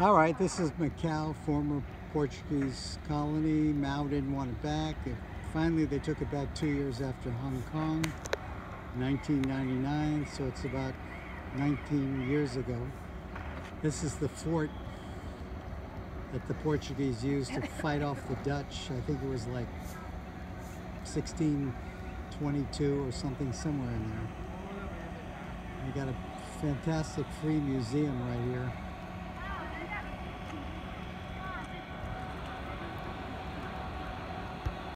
All right, this is Macau, former Portuguese colony. Mao didn't want it back. It, finally, they took it back two years after Hong Kong, 1999, so it's about 19 years ago. This is the fort that the Portuguese used to fight off the Dutch. I think it was like 1622 or something somewhere in there. We got a fantastic free museum right here.